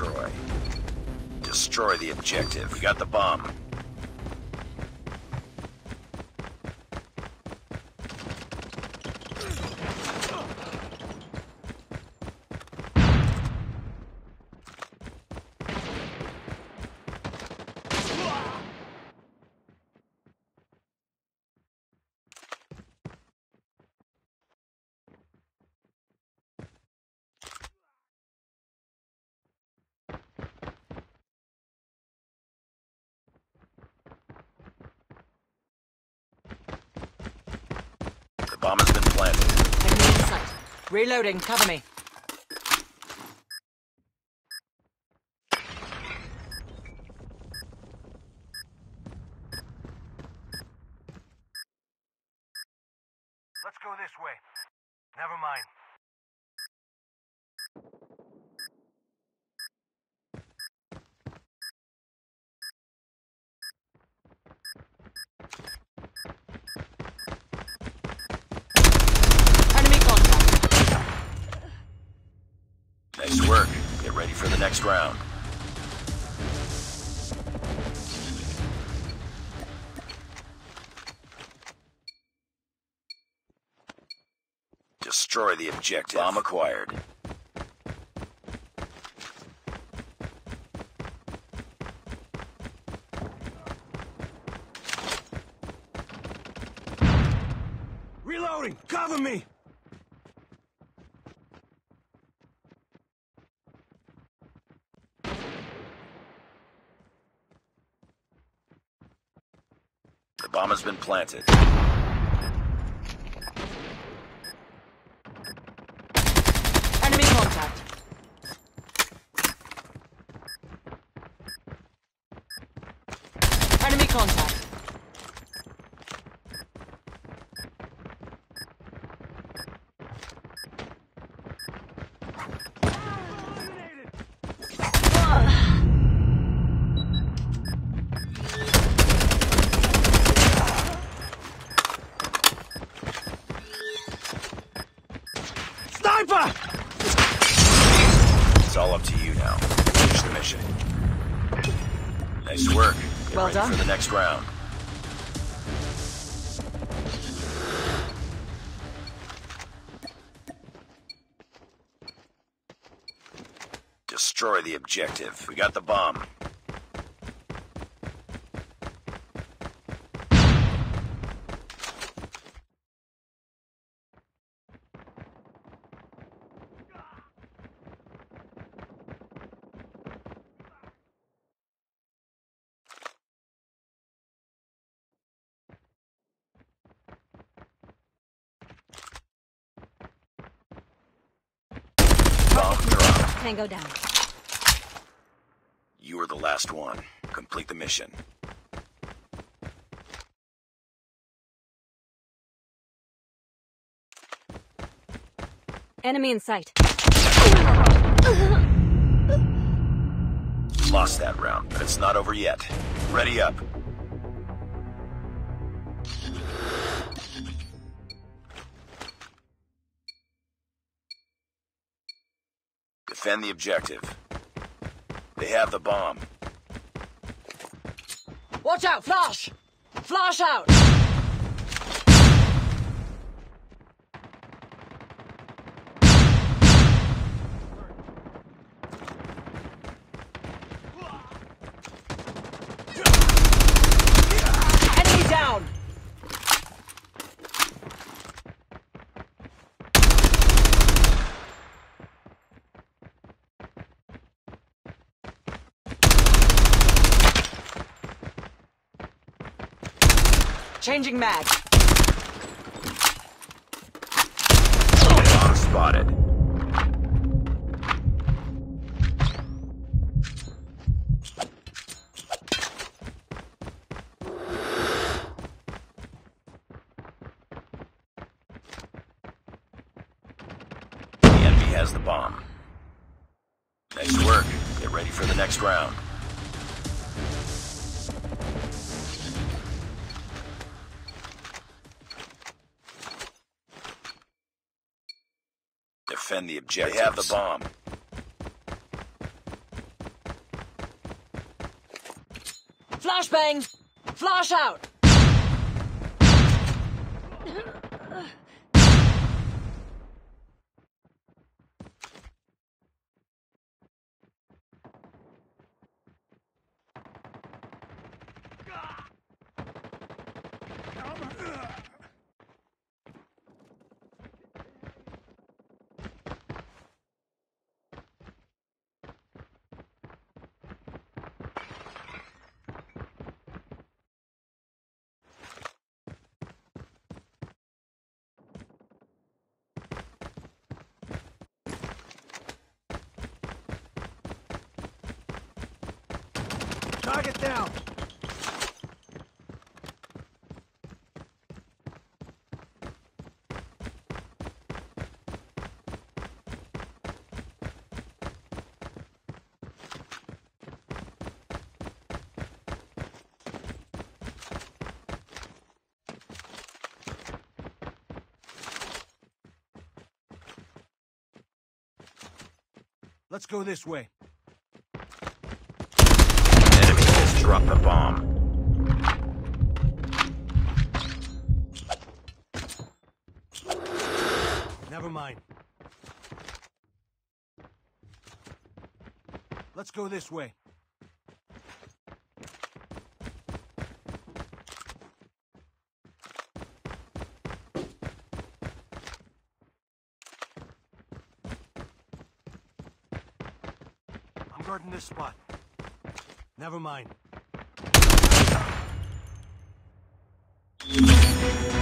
destroy. Destroy the objective. We got the bomb. Bomb has been planted. Enemy in sight. Reloading. Cover me. Let's go this way. Never mind. Enemy contact. Nice work. Get ready for the next round. Destroy the objective. Bomb acquired. Reloading! Cover me! Bomb has been planted. Enemy contact. Enemy contact. Mission. Nice work. Get Well ready done. for the next round. Destroy the objective. We got the bomb. Bomb Tango down. You are the last one. Complete the mission. Enemy in sight. Lost that round, but it's not over yet. Ready up. Defend the objective. They have the bomb. Watch out! Flash! Flash out! Enemy down! Changing mag. Bomb spotted. The enemy has the bomb. Nice work. Get ready for the next round. Defend the objective. They have the bomb. Flashbang! Flash out! Target down. Let's go this way. Dropped the bomb. Never mind. Let's go this way. I'm guarding this spot. Never mind. you